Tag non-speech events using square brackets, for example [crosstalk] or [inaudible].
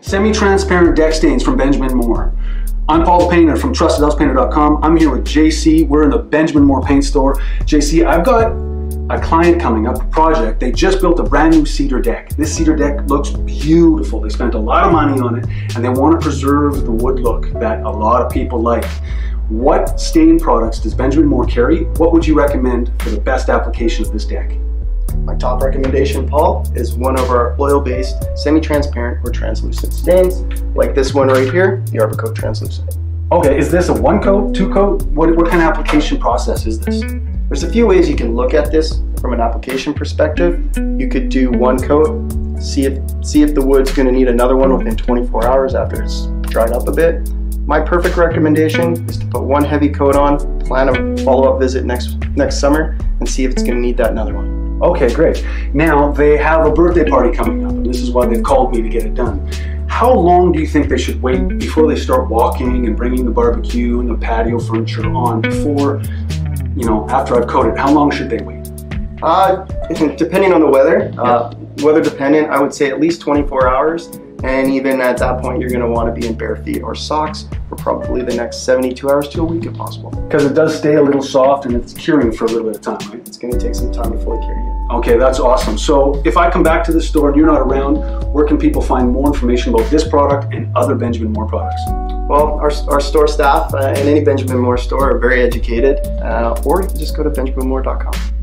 Semi-transparent deck stains from Benjamin Moore. I'm Paul Painter from TrustedHousePainter.com. I'm here with JC. We're in the Benjamin Moore Paint Store. JC, I've got a client coming up, a project. They just built a brand new cedar deck. This cedar deck looks beautiful. They spent a lot of money on it and they want to preserve the wood look that a lot of people like. What stain products does Benjamin Moore carry? What would you recommend for the best application of this deck? My top recommendation, Paul, is one of our oil-based, semi-transparent or translucent stains, like this one right here, the Arborcoat Translucent. Okay, is this a one coat, two coat? What, what kind of application process is this? There's a few ways you can look at this from an application perspective. You could do one coat, see if see if the wood's going to need another one within 24 hours after it's dried up a bit. My perfect recommendation is to put one heavy coat on, plan a follow-up visit next next summer, and see if it's going to need that another one. Okay, great. Now they have a birthday party coming up, and this is why they've called me to get it done. How long do you think they should wait before they start walking and bringing the barbecue and the patio furniture on before, you know, after I've coated? How long should they wait? Uh, [laughs] depending on the weather, uh, weather dependent, I would say at least 24 hours. And even at that point, you're going to want to be in bare feet or socks for probably the next 72 hours to a week if possible. Because it does stay a little soft and it's curing for a little bit of time, right? It's going to take some time to fully cure you. Okay, that's awesome. So if I come back to the store and you're not around, where can people find more information about this product and other Benjamin Moore products? Well, our, our store staff uh, and any Benjamin Moore store are very educated, uh, or you can just go to benjaminmoore.com.